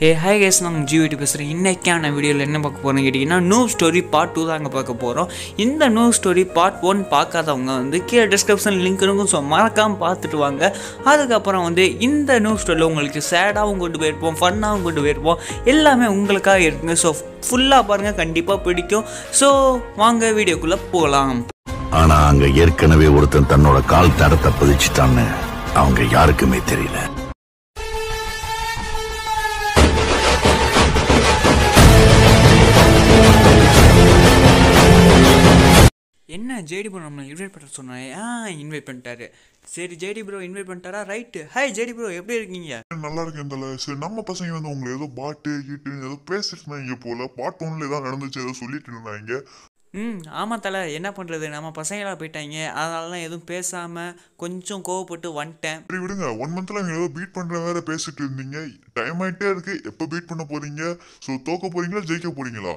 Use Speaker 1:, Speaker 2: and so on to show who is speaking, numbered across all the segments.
Speaker 1: ஏ hi guys நாங்கள் ஜிவிடி பேசுகிறேன் இன்றைக்கான வீடியோவில் என்ன பார்க்க போகிறோம்னு கேட்டிங்கன்னா நியூ ஸ்டோரி பார்ட் டூ தான் அங்கே பார்க்க போகிறோம் இந்த நியூ ஸ்டோரி பார்ட் ஒன் பார்க்காதவங்க வந்து கீழே டிஸ்கிரிப்ஷன் லிங்க் இருக்கும் ஸோ மறக்காமல் பார்த்துட்டு வாங்க. அதுக்கப்புறம் வந்து இந்த நியூ ஸ்டோரியில் உங்களுக்கு சேடாகவும் கொண்டு போயிருப்போம் ஃபன்னாகவும் கொண்டு போயிருப்போம். எல்லாமே உங்களுக்காக இருக்குங்க. ஸோ ஃபுல்லாக பாருங்கள் கண்டிப்பாக பிடிக்கும். ஸோ வாங்க வீடியோக்குள்ளே போகலாம்.
Speaker 2: ஆனால் அங்கே ஏற்கனவே ஒருத்தன் தன்னோட கால் தடத்தை பதிச்சுட்டான்னு அவங்க யாருக்குமே தெரியல.
Speaker 1: என்ன ஜேடி ப்ரோ நம்மளை இன்வைட் பண்ண சொன்னாங்க ஆ இன்வைட் பண்ணிட்டாரு. சரி ஜேடி ப்ரோ இன்வைட் பண்ணிட்டாரா? ரைட்டு ஹாய் ஜேடி ப்ரோ எப்படி இருக்கீங்க?
Speaker 3: நல்லா இருக்கேன் தல. சரி நம்ம பசங்க வந்து உங்களை ஏதோ பாட்டு கீட்டு ஏதோ பேசிட்டு இருந்தாங்க போல. பாட்டு ஒன்ல ஏதோ நடந்துச்சு ஏதோ சொல்லிட்டு இருந்தாங்க
Speaker 1: ம் ஆமாம் தலை. என்ன பண்ணுறது நம்ம பசங்களாக போயிட்டாங்க. அதனால தான் எதுவும் பேசாமல் கொஞ்சம் கோவப்பட்டு வந்துட்டேன்.
Speaker 3: சரி விடுங்க. ஒன் மந்த்ல அவங்க ஏதோ பீட் பண்ற வேற பேசிட்டு இருந்தீங்க. டைம் ஆயிட்டே இருக்கு. எப்போ பீட் பண்ண போறீங்க? ஸோ தோக்க போறீங்களா ஜெயிக்க போறீங்களா?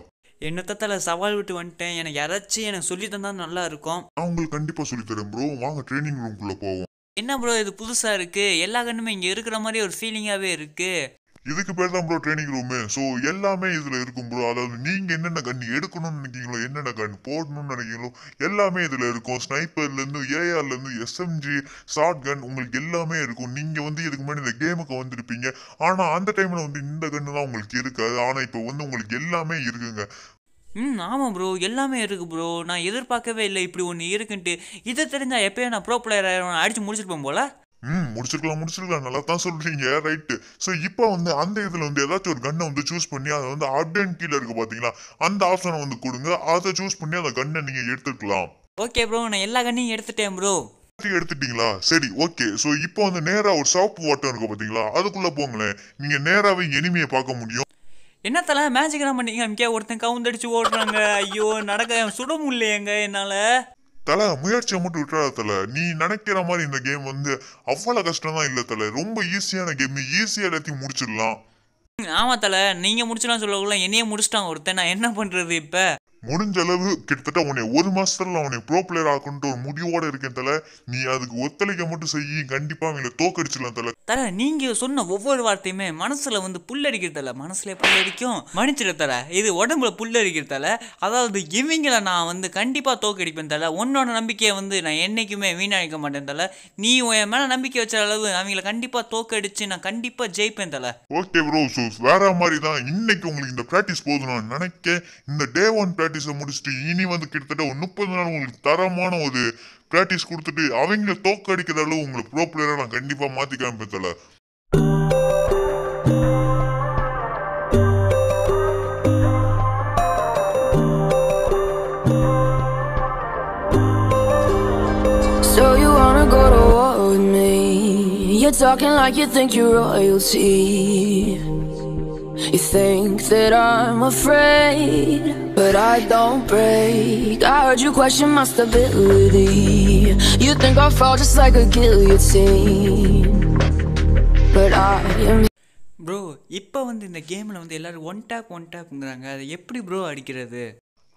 Speaker 1: என்னத்த தலை சவால் விட்டு வந்துட்டேன். எனக்கு யாராச்சும் எனக்கு சொல்லி தந்தா நல்லா இருக்கும்
Speaker 3: நான் உங்களுக்கு கண்டிப்பா சொல்லித் தரேன் ப்ரோ வாங்க ட்ரைனிங் ரூம்குள்ள போவோம்.
Speaker 1: என்ன ப்ரோ இது புதுசாக இருக்குது எல்லா கண்ணுமே இங்கே இருக்கிற மாதிரி ஒரு ஃபீலிங்காகவே இருக்குது
Speaker 3: இதுக்கு பேர் தான் ப்ரோ ட்ரைனிங் ரூமு ஸோ எல்லாமே இதுல இருக்கும் ப்ரோ அதாவது நீங்க என்னென்ன கன் எடுக்கணும்னு நினைக்கிறீங்களோ என்னென்ன கன் போடணும்னு நினைக்கிறீங்களோ எல்லாமே இதுல இருக்கும். ஸ்னைப்பர்ல இருந்து ஏஆர்ல இருந்து எஸ்எம்ஜி ஷார்ட் கன் உங்களுக்கு எல்லாமே இருக்கும். நீங்க வந்து இதுக்கு முன்னாடி இந்த கேமுக்கு வந்திருப்பீங்க. ஆனா அந்த டைம்ல வந்து இந்த கன்னு தான் உங்களுக்கு இருக்காது. ஆனா இப்போ வந்து உங்களுக்கு எல்லாமே இருக்குங்க.
Speaker 1: ம் ஆமாம் ப்ரோ எல்லாமே இருக்குது ப்ரோ நான் எதிர்பார்க்கவே இல்லை இப்படி ஒன்று இருக்குன்ட்டு. இதை தெரிஞ்சா எப்பயும் நான் ப்ரோ பிளேயர் அடிச்சு முடிச்சிருப்பேன் போல.
Speaker 3: ம் முடிச்சிருக்கலாம் முடிச்சிருக்கலாம். நல்லா தான் சொல்றீங்க. ரைட்டு ஸோ இப்போ வந்து அந்த இதில் வந்து ஏதாச்சும் ஒரு கன்னை வந்து சூஸ் பண்ணி அதை வந்து அப்டேன் கீழே இருக்கு பார்த்தீங்களா அந்த ஆப்ஷனை வந்து கொடுங்க. அதை சூஸ் பண்ணி அந்த கன்னை நீங்கள் எடுத்துக்கலாம்.
Speaker 1: ஓகே ப்ரோ நான் எல்லா கண்ணையும் எடுத்துட்டேன் ப்ரோ
Speaker 3: எடுத்துட்டீங்களா? சரி ஓகே ஸோ இப்போ வந்து நேராக ஒரு ஷாப் வாட்டம் இருக்கு பார்த்தீங்களா அதுக்குள்ளே போங்களேன். நீங்கள் நேராகவே எனிமையை பார்க்க முடியும்.
Speaker 1: என்ன தலை மேஜிக்லாம் பண்ணீங்க? அமிக்கா ஒருத்தன் கவுந்தடிச்சு ஓடுறாங்க. ஐயோ நடக்க சுட முடியலையேங்க என்னால்.
Speaker 3: தல முயற்சியை மட்டும் விட்டுறாத தல. நீ நினைக்கிற மாதிரி இந்த கேம் வந்து அவ்வளோ கஷ்டம் தான் இல்லை தல. ரொம்ப ஈஸியான கேம் ஈஸியாக எல்லாத்தையும் முடிச்சிடலாம்.
Speaker 1: ஆமாம் தலை. நீங்கள் முடிச்சலாம் சொல்லக்குள்ள என்னையே முடிச்சிட்டாங்க ஒருத்தன். நான் என்ன பண்ணுறது இப்போ?
Speaker 3: முடிஞ்ச அளவு கிட்டத்தட்ட உன்னை ஒரு மாசத்துல அவனை ப்ரோ பிளேயர் ஆக்கணுன்ற ஒரு முடிவோட இருக்கேன் தல. நீ அதுக்கு ஒத்துழைக்க மட்டும் செய்யி கண்டிப்பா அவங்கள தோக்கடிச்சிடலாம் தல.
Speaker 1: தல நீங்கள் சொன்ன ஒவ்வொரு வார்த்தையுமே மனசில் வந்து புல்லரிக்கிற தல. மனசுல புல்லரிக்கும் மன்னிச்சிட தல. இது உடம்புல புல்லரிக்கிற தல. அதாவது இவங்கள நான் வந்து கண்டிப்பாக தோக்கடிப்பேன் தல. உன்னோட நம்பிக்கையை வந்து நான் என்றைக்குமே வீணடிக்க மாட்டேன் தல. நீ என் மேலே நம்பிக்கை வச்ச அளவு அவங்கள கண்டிப்பாக தோக்கடிச்சு நான் கண்டிப்பாக ஜெயிப்பேன் தல.
Speaker 3: ஓகே ப்ரோ வேற மாதிரி தான் இன்னைக்கு உங்களுக்கு இந்த ப்ராக்டிஸ் போதும் நான் நினைக்க இந்த டே ஒன் ப்ராக்டிஸை முடிச்சுட்டு இனி வந்து கிட்டத்தட்ட முப்பது நாள் உங்களுக்கு தரமான ஒரு ப்ராக்டிஸ் கொடுத்துட்டு அவங்கள தோக்கடிக்கிற அளவு உங்களை ப்ரோ பிளேயரை நான் கண்டிப்பாக மாற்றி காமிப்பேன்
Speaker 4: You're talking like you think you're royalty. You think that I'm afraid, but I don't break. I heard you question my stability. You think I'll fall just like a guillotine, but I am
Speaker 1: bro இப்போ வந்து இந்த கேமில் வந்து எல்லாரும் one tape one டேப்ங்கிறாங்க அதை எப்படி bro அடிக்கிறது?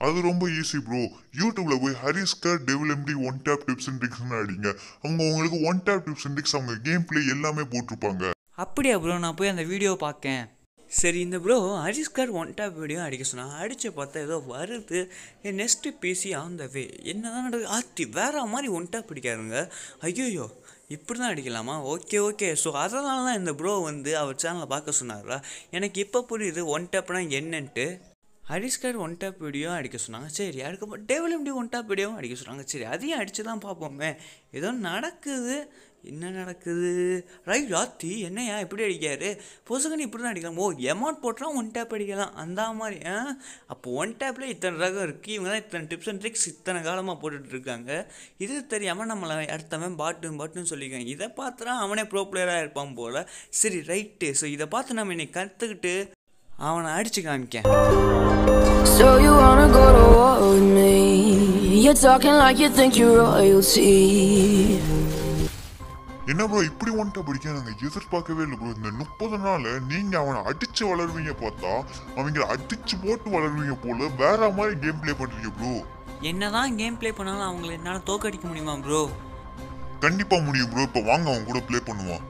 Speaker 3: அது ரொம்ப ஈஸி ப்ரோ யூடியூப்ல போய் ஹரிஸ்கர் டெவில் எம்டி ஒன் டேப் டிப்ஸ் அண்ட் ட்ரிக்ஸ்னு அடிங்க. அவங்க உங்களுக்கு one tap tips and tricks அவங்க கேம் பிளே எல்லாமே போட்டிருப்பாங்க.
Speaker 1: அப்படியா ப்ரோ நான் போய் அந்த வீடியோ பார்க்கேன் சரி இந்த bro Hariskar one tap video அடிக்க சொன்னால் அடித்து பார்த்தா ஏதோ வருது. Next PC on the way என்ன தான் நடக்குது? ஆத்தி வேறு மாதிரி ஒன் டேப் அடிக்காருங்க ஐயோயோ இப்படி தான் அடிக்கலாமா? ஓகே ஓகே ஸோ அதனால தான் இந்த ப்ரோ வந்து அவர் சேனலை பார்க்க சொன்னாரா எனக்கு இப்போ புரியுது ஒன் டேப்னா என்னன்ட்டு. ஹரிஸ்கர் ஒன் டேப் வீடியோ அடிக்க சொன்னாங்க. சரி அதுக்கப்புறம் டேபிள் எப்படி ஒன் டேப் வீடியோவும் அடிக்க சொன்னாங்க? சரி அதையும் அடித்து தான் பார்ப்போமே. ஏதோ நடக்குது. என்ன நடக்குது? ரைட் ராத்தி என்னையா இப்படி அடிக்காரு பொசுகன் இப்படி தான் அடிக்கலாம். ஓ எமௌண்ட் போட்டால் ஒன் டேப் அடிக்கலாம். அந்த மாதிரி ஆ? அப்போ ஒன் டேப்பில் இத்தனை ரகம் இருக்குது இவங்க தான் இத்தனை டிப்ஸ் அண்ட் ட்ரிக்ஸ் இத்தனை காலமாக போட்டுட்ருக்காங்க இது தெரியாமல் நம்மளை அடுத்தவன் பாட்டு பாட்டுன்னு சொல்லியிருக்காங்க இதை பார்த்துனா அவனே ப்ரோ பிளேயராக இருப்பான் போல். சரி ரைட்டு ஸோ இதை பார்த்து நம்ம இன்னைக்கு கற்றுக்கிட்டு அவனை அடிச்சு காமிக்கேன்.
Speaker 4: So you wanna go to war with me? You're talking like you think you're royalty.
Speaker 3: என்ன ப்ரோ இப்படி வந்துட்டு பிடிக்க நாங்க எதிர்பார்க்கவே இல்லை ப்ரோ இந்த முப்பது நாள் நீங்க அவனை அடிச்சு வளருவீங்க பார்த்தா அவங்க அடிச்சு போட்டு வளருவீங்க போல வேற மாதிரி கேம் ப்ளே பண்றீங்க ப்ரோ
Speaker 1: என்னதான் கேம் ப்ளே பண்ணாலும் அவங்கள என்னால் தோக்கடிக்க முடியுமா ப்ரோ
Speaker 3: கண்டிப்பா முடியும் ப்ரோ இப்போ வாங்க அவன் கூட ப்ளே பண்ணுவான்.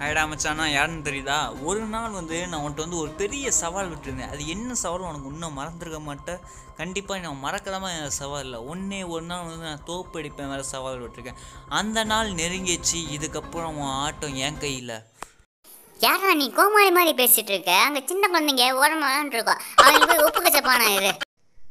Speaker 1: ஹைடா மச்சானா யாருன்னு தெரியுதா? ஒரு நாள் வந்து நான் உன்கிட்ட வந்து ஒரு பெரிய சவால் விட்டுருந்தேன். அது என்ன சவால் உனக்கு இன்னும் மறந்துருக்க மாட்டேன். கண்டிப்பாக நான் மறக்கலாமா என் சவால் இல்லை. ஒன்றே ஒரு நாள் வந்து நான் தோப்பு அடிப்பேன் வேறு சவால் விட்டுருக்கேன். அந்த நாள் நெருங்கிச்சு. இதுக்கப்புறம் உன் ஆட்டம் என் கையில்.
Speaker 5: யாரா நீ கோமாளி மாதிரி பேசிட்டு இருக்க? அங்க சின்ன குழந்தைங்க ஓரமா இருக்கோம் அவங்களுக்கு போய் ஒப்பு கச்சப்பானா இரு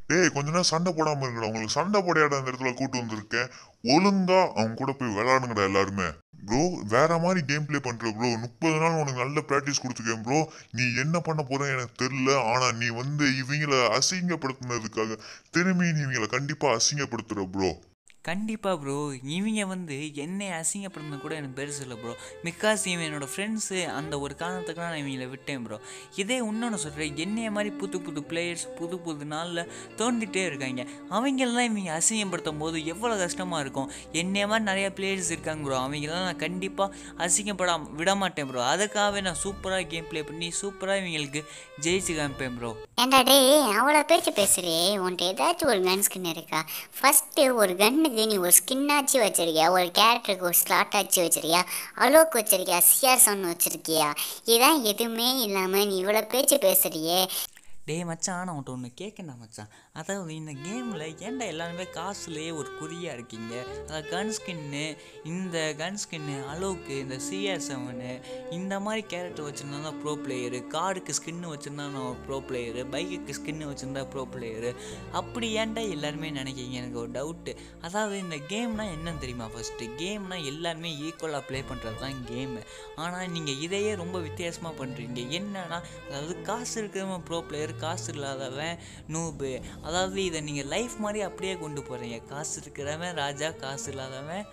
Speaker 3: டேய் கொஞ்ச நேரம் சண்டை போடாம இருக்கடா உங்களுக்கு சண்டை போடையாட அந்த இடத்துல கூட்டு வந்திருக்கேன். ஒழுங்கா அவங்க கூட போய் விளையாடுங்கடா எல்லாருமே. ப்ரோ வேற மாதிரி கேம் ப்ளே பண்ற ப்ரோ முப்பது நாள் உனக்கு நல்ல ப்ராக்டிஸ் கொடுத்துருக்கேன் ப்ரோ நீ என்ன பண்ண போற எனக்கு தெரியல. ஆனா நீ வந்து இவங்கள அசிங்கப்படுத்தினதுக்காக திரும்பி நீ இவங்களை கண்டிப்பா அசிங்கப்படுத்துற ப்ரோ
Speaker 1: கண்டிப்பாக ப்ரோ இவங்க வந்து என்னை அசிங்கப்படுறது கூட எனக்கு பெருசு இல்லை ப்ரோ பிகாஸ் இவன் என்னோடய ஃப்ரெண்ட்ஸு அந்த ஒரு காரணத்துக்கு நான் இவங்களை விட்டேன் ப்ரோ இதே இன்னொன்று சொல்கிறேன் என்னைய மாதிரி புது புது பிளேயர்ஸ் புது புது நாளில் தோண்டிகிட்டே இருக்காங்க. அவங்களெல்லாம் இவங்க அசிங்கப்படுத்தும் போது எவ்வளோ கஷ்டமாக இருக்கும். என்னைய மாதிரி நிறையா பிளேயர்ஸ் இருக்காங்க ப்ரோ அவங்கெல்லாம் நான் கண்டிப்பாக அசிங்கப்பட விட மாட்டேன் ப்ரோ அதுக்காகவே நான் சூப்பராக கேம் ப்ளே பண்ணி சூப்பராக இவங்களுக்கு ஜெயிச்சு காமிப்பேன் ப்ரோ
Speaker 5: ஏன்டா டேய் அவ்வளோ பேச்சு பேசுகிறே உன்ட்டு ஏதாச்சும் ஒரு கன் ஸ்கின் இருக்கா? ஃபஸ்ட்டு ஒரு கன்னுக்கு நீ ஒரு ஸ்கின்னாச்சு வச்சிருக்கியா? ஒரு கேரக்டருக்கு ஒரு ஸ்லாட் ஆச்சு வச்சிருக்கியா? அலோக் வச்சிருக்கியா? சிஆர் சவுண்ட் வச்சிருக்கியா? இதான் எதுவுமே இல்லாமல் நீ இவ்வளோ பேச்சு பேசுறியே.
Speaker 1: டேய் மச்சான் நான் உன்ட்ட ஒன்று கேட்கண்டா மச்சான். அதாவது இந்த கேமில் ஏன்டா எல்லாருமே காசுலேயே ஒரு குறியாக இருக்கீங்க? அதாவது கன் ஸ்கின்னு இந்த கன் ஸ்கின்னு அலோக்கு இந்த சிஆர் செவனு இந்த மாதிரி கேரக்டர் வச்சுருந்தா தான் ப்ரோ பிளேயரு காருக்கு ஸ்கின்னு வச்சுருந்தா நான் ப்ரோ பிளேயரு பைக்குக்கு ஸ்கின்னு வச்சுருந்தா ப்ரோ பிளேயரு அப்படி ஏன்டா எல்லாருமே நினைக்கிங்க எனக்கு ஒரு டவுட்டு அதாவது இந்த கேம்னால் என்னன்னு தெரியுமா ஃபஸ்ட்டு கேம்னால் எல்லாருமே ஈக்குவலாக ப்ளே பண்ணுறது தான் கேமு ஆனால் நீங்கள் இதையே ரொம்ப வித்தியாசமாக பண்ணுறீங்க என்னன்னா அதாவது காசு இருக்கிறவங்க ப்ரோ பிளேயர் காசு இல்லாதவன் நூபு. அதாவது இதை நீங்கள் லைஃப் மாதிரி அப்படியே கொண்டு போகிறீங்க காசு இருக்கிறவன் ராஜா காசு இல்லாதவன்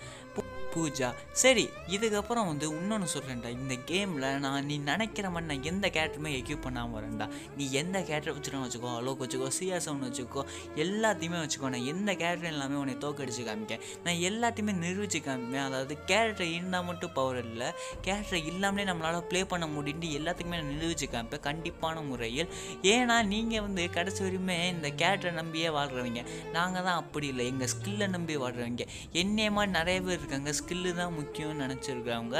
Speaker 1: பூஜா. சரி இதுக்கப்புறம் வந்து இன்னொன்று சொல்கிறேன்டா இந்த கேமில் நான் நீ நினைக்கிற மாதிரி நான் எந்த கேரக்டருமே எக்யூப் பண்ணாமல் வரேன்டா. நீ எந்த கேரக்டர் வச்சுக்கணும் வச்சுக்கோ அலோக் வச்சுக்கோ சிஆர் செவன் வச்சுக்கோ எல்லாத்தையுமே வச்சுக்கோ. நான் எந்த கேரக்டர் எல்லாமே உன்னை தோக்கடிச்சு காமிக்கேன். நான் எல்லாத்தையுமே நிரூபிச்சு காமிப்பேன். அதாவது கேரக்டர் இருந்தால் மட்டும் பவர் இல்லை. கேரக்டர் இல்லாமலே நம்மளால் ப்ளே பண்ண முடியுன்ட்டு எல்லாத்துக்குமே நான் நிரூபிச்சு காமிப்பேன் கண்டிப்பான முறையில். ஏன்னா நீங்கள் வந்து கடைசி வரையுமே இந்த கேரக்டரை நம்பியே வாழ்கிறவங்க நாங்கள் தான் அப்படி இல்லை. எங்கள் ஸ்கில்லை நம்பி வாழ்கிறவங்க என்னைய மாதிரி நிறைய பேர் இருக்காங்க. ஸ்கில்லு தான் முக்கியம்னு நினச்சிருக்கிறவங்க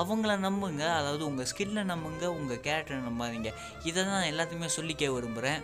Speaker 1: அவங்கள நம்புங்க. அதாவது உங்கள் ஸ்கில்லை நம்புங்க உங்கள் கேரக்டரை நம்பாதீங்க. இதை தான் எல்லாத்தையுமே சொல்லிக்க விரும்புகிறேன்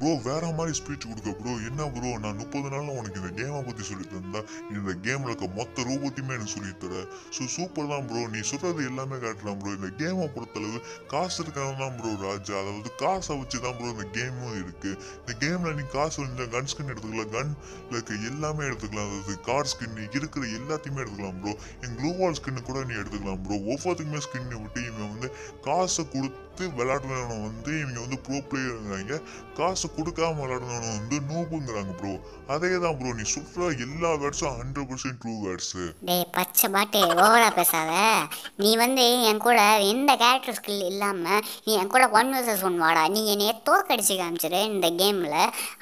Speaker 3: ப்ரோ வேற மாதிரி ஸ்பீச் கொடுக்க ப்ரோ என்ன ப்ரோ நான் முப்பது நாளில் உனக்கு இந்த கேமை பற்றி சொல்லி தந்தா இந்த கேமில் இருக்க மொத்த ரூபத்தையுமே எனக்கு சொல்லி தர. ஸோ சூப்பர் தான் ப்ரோ நீ சொல்கிறது எல்லாமே காட்டலாம் ப்ரோ இந்த கேமை பொறுத்தளவு காசு இருக்கிறவன் தான் ப்ரோ ராஜா. அதாவது காசை வச்சு தான் ப்ரோ இந்த கேமும் இருக்குது இந்த கேமில் நீ காசு இருந்தால் கன் ஸ்கின் எடுத்துக்கலாம். கன் இருக்க எல்லாமே எடுத்துக்கலாம். அதாவது கார் ஸ்கின் இருக்கிற எல்லாத்தையுமே எடுத்துக்கலாம் ப்ரோ என் க்ளூவால் ஸ்கின்னு கூட நீ எடுத்துக்கலாம் ப்ரோ ஒவ்வொருத்துக்குமே ஸ்கின்னை விட்டு இவன் வந்து காசை கொடுத்து விளையாடுறவன் வந்து இவங்க வந்து ப்ரோ பிளேயருங்கிறாங்க காசு கொடுக்காம விளையாடுறவன் வந்து நூபுங்கிறாங்க ப்ரோ அதே தான் ப்ரோ நீ சொல்ற எல்லா வேர்ட்ஸும் ஹண்ட்ரட் பர்சன்ட் ட்ரூ வேர்ட்ஸ்
Speaker 5: டேய் பச்சை பாட்டு ஓவரா பேசாத. நீ வந்து என் கூட எந்த கேரக்டர் ஸ்கில் இல்லாமல் நீ என் கூட ஒன் வர்சஸ் ஒன் வாடா. நீ என்னைய தோக்கடிச்சு காமிச்சிரு இந்த கேமில்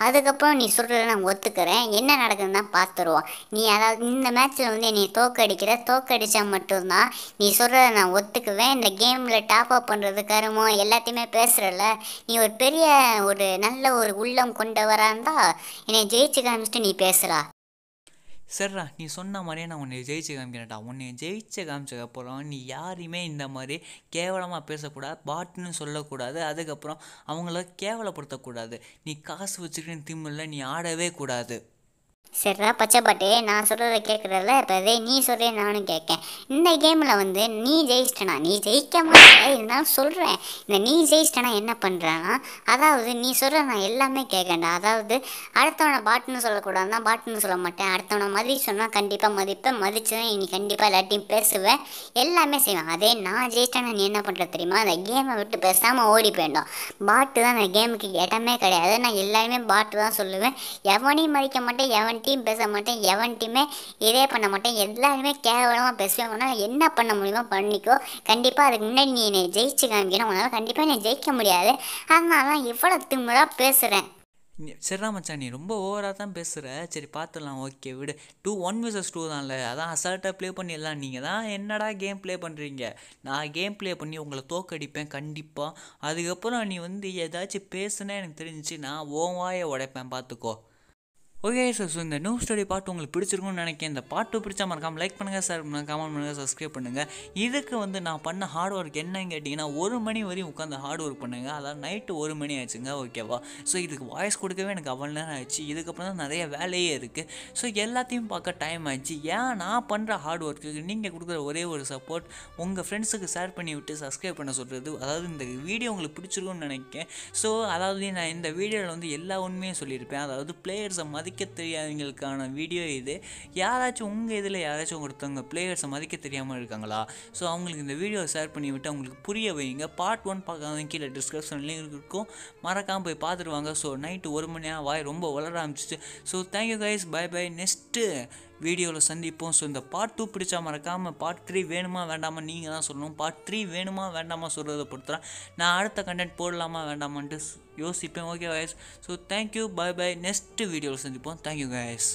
Speaker 5: அதுக்கப்புறம் நீ சொல்கிறத நான் ஒத்துக்கிறேன். என்ன நடக்குதுன்னு தான் பார்த்துருவோம் நீ அதாவது இந்த மேட்ச்சில் வந்து என்னை தோக்கடிக்கிற தோக்கடிச்சா மட்டும்தான் நீ சொல்கிறத நான் ஒத்துக்குவேன். இந்த கேமில் டாப் அப் பண்ணுறது கருமோ எல்லாத்தையுமே பேசுகிறல நீ ஒரு பெரிய ஒரு நல்ல ஒரு உள்ளம் கொண்டவராக இருந்தால் என்னை ஜெயிச்சு காமிச்சிட்டு நீ பேசுகிறா
Speaker 1: சரிடா நீ சொன்ன மாதிரியே நான் உன்னை ஜெயிச்சு காமிக்கிறேன்டா. உன்னை ஜெயிச்சு காமிச்சதுக்கப்புறம் நீ யாரையுமே இந்த மாதிரி கேவலமாக பேசக்கூடாது பாட்டுன்னு சொல்லக்கூடாது. அதுக்கப்புறம் அவங்கள கேவலப்படுத்தக்கூடாது. நீ காசு வச்சுக்கிட்டு திமில்ல நீ ஆடவே கூடாது.
Speaker 5: சரிடா பச்சைப்பாட்டு நான் சொல்கிறத கேட்குறதில்ல இப்போ அதே நீ சொல்கிறே நானும் கேட்கேன். இந்த கேமில் வந்து நீ ஜெயிச்சிட்டனா நீ ஜெயிக்க மாட்டேன் இருந்தாலும் சொல்கிறேன் இந்த நீ ஜெயிச்சிட்டனா என்ன பண்ணுறேன்னா அதாவது நீ சொல்கிற நான் எல்லாமே கேட்கண்டா அதாவது அடுத்தவனை பாட்டுன்னு சொல்லக்கூடாதுன்னா பாட்டுன்னு சொல்ல மாட்டேன். அடுத்தவனை மதி சொன்னால் கண்டிப்பாக மதிப்பேன். மதிச்சேன் நீ கண்டிப்பாக எல்லாத்தையும் பேசுவேன். எல்லாமே செய்வேன். அதே நான் ஜெயிச்சிட்டனா நீ என்ன பண்ணுற தெரியுமா? அந்த கேமை விட்டு பேசாமல் ஓடி போயிடும் பாட்டு தான் அந்த கேமுக்கு இடமே கிடையாது. நான் எல்லாருமே பாட்டு தான் சொல்லுவேன். எவனையும் மதிக்க மாட்டேன். எவன் எவன்ட்டையும் பேச மாட்டேன் எவன்ட்டையுமே இதே பண்ண மாட்டேன். எல்லாருமே கேவலமாக பேசுவேன். உன்னால் என்ன பண்ண முடியுமோ பண்ணிக்கோ. கண்டிப்பாக அதுக்கு முன்னாடி நீ என்னை ஜெயிச்சு காமிக்கணும். உன்னால் கண்டிப்பாக நீ ஜெயிக்க முடியாது. அதனால தான் இவ்வளோ திமுறாக பேசுகிறேன்
Speaker 1: நீ- சரிடா மச்சான் நீ ரொம்ப ஓவராக தான் பேசுகிற சரி பார்த்துடலாம் ஓகே விடு. டூ ஒன் விசஸ் டூ தான்ல. அதான் அசால்ட்டாக ப்ளே பண்ணிடலாம். நீங்கள் தான் என்னடா கேம் ப்ளே பண்ணுறீங்க நான் கேம் ப்ளே பண்ணி உங்களை தோக்கடிப்பேன் கண்டிப்பாக அதுக்கப்புறம் நீ வந்து ஏதாச்சும் பேசுனா எனக்கு தெரிஞ்சிச்சு நான் ஓவாயை உடைப்பேன் பார்த்துக்கோ ஓகே சார் ஸோ இந்த நியூ ஸ்டோரி பாட்டு உங்களுக்கு பிடிச்சிருக்கும்னு நினைக்கிறேன். இந்த பாட்டு பிடிச்சா மறக்காமல் லைக் பண்ணுங்கள் சார். கமெண்ட் பண்ணுங்கள் சப்ஸ்கிரைப் பண்ணுங்கள் இதுக்கு வந்து நான் பண்ண ஹார்ட் ஒர்க் என்னன்னு கேட்டிங்கன்னா ஒரு மணி வரையும் உட்காந்து ஹார்ட் ஒர்க் பண்ணுங்க. அதாவது நைட்டு ஒரு மணி ஆச்சுங்க ஓகேவா ஸோ இதுக்கு வாய்ஸ் கொடுக்கவே எனக்கு அவ்வளோ நேரம் ஆச்சு இதுக்கப்புறம் தான் நிறைய வேலையே இருக்குது ஸோ எல்லாத்தையும் பார்க்க டைம் ஆச்சு ஏன் நான் பண்ணுற ஹார்ட் ஒர்க்குக்கு நீங்கள் கொடுக்குற ஒரே ஒரு சப்போர்ட் உங்கள் ஃப்ரெண்ட்ஸுக்கு ஷேர் பண்ணி விட்டு சப்ஸ்கிரைப் பண்ண சொல்கிறது அதாவது இந்த வீடியோ உங்களுக்கு பிடிச்சிருக்கும்னு நினைக்கிறேன். ஸோ அதாவது நான் இந்த வீடியோவில் வந்து எல்லா உண்மையும் சொல்லியிருப்பேன். அதாவது பிளேயர்ஸை மதிக்க தெரியாதவங்களுக்கான வீடியோ இது. யாராச்சும் உங்கள் இதில் யாராச்சும் ஒருத்தவங்க பிளேயர்ஸை மதிக்க தெரியாமல் இருக்காங்களா? ஸோ அவங்களுக்கு இந்த வீடியோ ஷேர் பண்ணி விட்டு அவங்களுக்கு புரிய வைங்க. பார்ட் ஒன் பார்க்காதவங்க கீழே டிஸ்கிரிப்ஷன்லேயும் இருக்கும். மறக்காமல் போய் பார்த்துருவாங்க ஸோ நைட்டு ஒரு மணி வாய் ரொம்ப வளர ஆரம்பிச்சிச்சு. So thank you guys bye bye next வீடியோவில் சந்திப்போம். ஸோ இந்த பார்ட் டூ பிடிச்சா மறக்காமல் பார்ட் த்ரீ வேணுமா வேண்டாமா நீங்கள் தான் சொல்லணும். பார்ட் த்ரீ வேணுமா வேண்டாமா சொல்கிறத பொறுத்துறேன் நான் அடுத்த கண்டென்ட் போடலாமா வேண்டாமான்ட்டு யோசிப்பேன். Okay guys so thank you bye bye next வீடியோவில் சந்திப்போம். Thank you guys